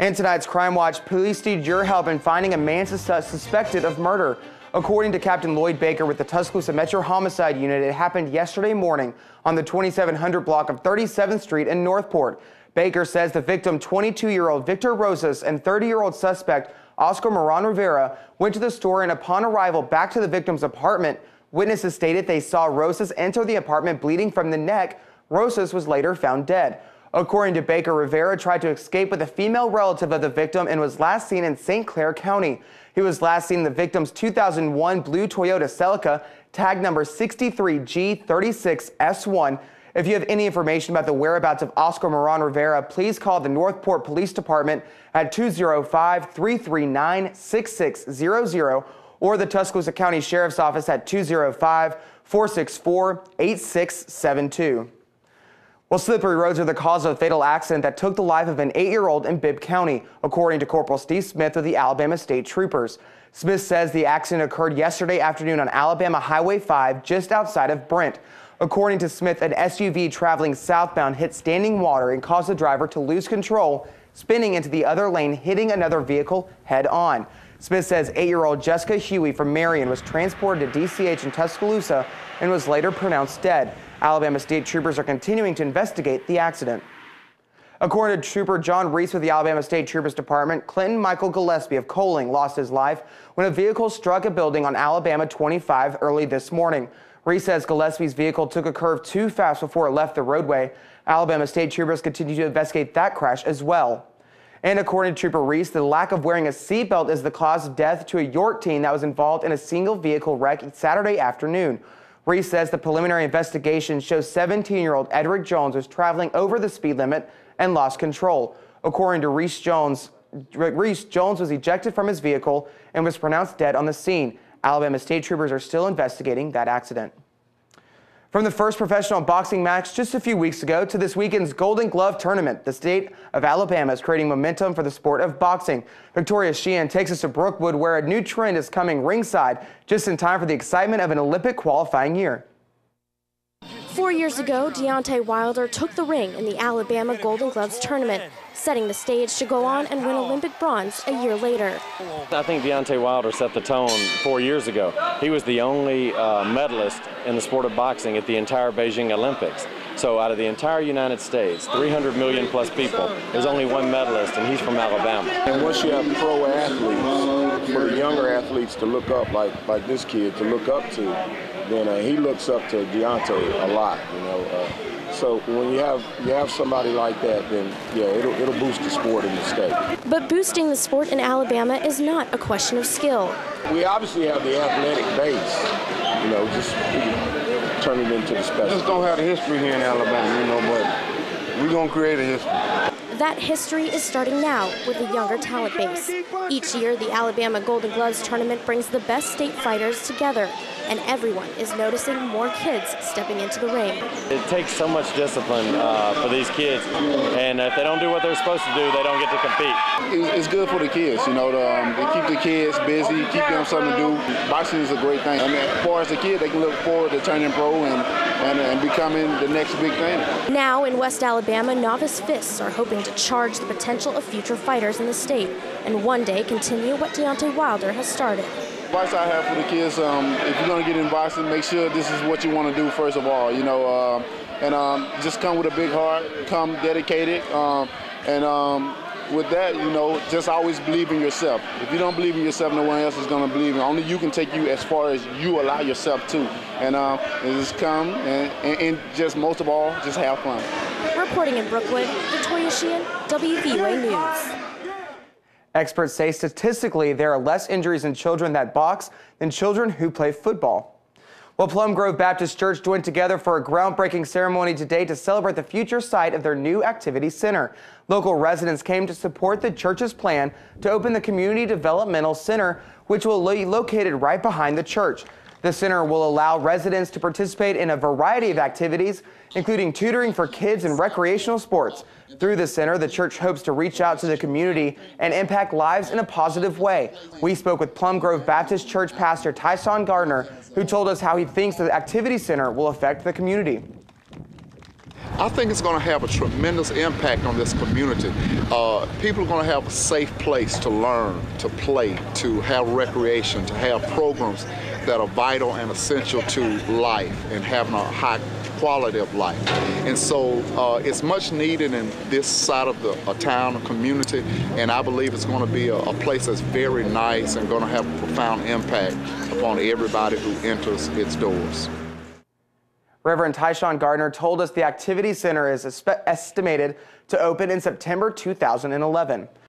In tonight's Crime Watch, police need your help in finding a man suspected of murder. According to Captain Lloyd Baker with the Tuscaloosa Metro Homicide Unit, it happened yesterday morning on the 2700 block of 37th Street in Northport. Baker says the victim, 22-year-old Victor Rosas, and 30-year-old suspect Oscar Moran Rivera went to the store and upon arrival back to the victim's apartment, witnesses stated they saw Rosas enter the apartment bleeding from the neck. Rosas was later found dead. According to Baker, Rivera tried to escape with a female relative of the victim and was last seen in St. Clair County. He was last seen in the victim's 2001 blue Toyota Celica, tag number 63G36S1. If you have any information about the whereabouts of Oscar Moran Rivera, please call the Northport Police Department at 205-339-6600 or the Tuscaloosa County Sheriff's Office at 205-464-8672. Well, slippery roads are the cause of a fatal accident that took the life of an eight-year-old in Bibb County, according to Corporal Steve Smith of the Alabama State Troopers. Smith says the accident occurred yesterday afternoon on Alabama Highway 5 just outside of Brent. According to Smith, an SUV traveling southbound hit standing water and caused the driver to lose control, spinning into the other lane, hitting another vehicle head on. Smith says eight-year-old Jessica Huey from Marion was transported to DCH in Tuscaloosa and was later pronounced dead. Alabama State troopers are continuing to investigate the accident. According to Trooper John Reese with the Alabama State Troopers Department, Clinton Michael Gillespie of Coaling lost his life when a vehicle struck a building on Alabama 25 early this morning. Reese says Gillespie's vehicle took a curve too fast before it left the roadway. Alabama State Troopers continue to investigate that crash as well. And according to Trooper Reese, the lack of wearing a seatbelt is the cause of death to a York teen that was involved in a single vehicle wreck Saturday afternoon. Reese says the preliminary investigation shows 17-year-old Edric Jones was traveling over the speed limit and lost control. According to Reese Jones, Reese Jones was ejected from his vehicle and was pronounced dead on the scene. Alabama state troopers are still investigating that accident. From the first professional boxing match just a few weeks ago to this weekend's Golden Glove tournament, the state of Alabama is creating momentum for the sport of boxing. Victoria Sheehan takes us to Brookwood where a new trend is coming ringside just in time for the excitement of an Olympic qualifying year. Four years ago, Deontay Wilder took the ring in the Alabama Golden Gloves tournament, setting the stage to go on and win Olympic bronze a year later. I think Deontay Wilder set the tone four years ago. He was the only uh, medalist in the sport of boxing at the entire Beijing Olympics. So out of the entire United States, 300 million plus people, there's only one medalist, and he's from Alabama. And once you have pro athletes, for the younger athletes to look up, like like this kid, to look up to, then uh, he looks up to Deontay a lot, you know. Uh, so when you have you have somebody like that, then yeah, it'll it'll boost the sport in the state. But boosting the sport in Alabama is not a question of skill. We obviously have the athletic base, you know, just turn it into the special. Just don't have the history here in Alabama, you know, but we're gonna create a history. That history is starting now with a younger talent base. Each year, the Alabama Golden Gloves tournament brings the best state fighters together, and everyone is noticing more kids stepping into the ring. It takes so much discipline uh, for these kids, and if they don't do what they're supposed to do, they don't get to compete. It's good for the kids, you know, to, um, they keep the kids busy, keep them something to do. Boxing is a great thing. I mean, as far as the kid, they can look forward to turning pro and and, and becoming the next big thing. Now in West Alabama, novice fists are hoping to charge the potential of future fighters in the state and one day continue what Deontay Wilder has started. Advice I have for the kids, um, if you're going to get in boxing, make sure this is what you want to do first of all, you know, uh, and um, just come with a big heart, come dedicated, um, and um, with that, you know, just always believe in yourself. If you don't believe in yourself, no one else is going to believe in you. Only you can take you as far as you allow yourself to. And uh, just come and, and, and, just most of all, just have fun. Reporting in Brookwood, Victoria Sheehan, WVUA News. Experts say statistically there are less injuries in children that box than children who play football. Well, Plum Grove Baptist Church joined together for a groundbreaking ceremony today to celebrate the future site of their new activity center. Local residents came to support the church's plan to open the Community Developmental Center, which will be located right behind the church. The center will allow residents to participate in a variety of activities, including tutoring for kids and recreational sports. Through the center, the church hopes to reach out to the community and impact lives in a positive way. We spoke with Plum Grove Baptist Church pastor Tyshawn Gardner, who told us how he thinks the activity center will affect the community. I think it's going to have a tremendous impact on this community. Uh, people are going to have a safe place to learn, to play, to have recreation, to have programs that are vital and essential to life and having a high quality of life. And so uh, it's much needed in this side of the a town, a community, and I believe it's going to be a, a place that's very nice and going to have a profound impact upon everybody who enters its doors. Reverend Tyshawn Gardner told us the Activity Center is estimated to open in September 2011.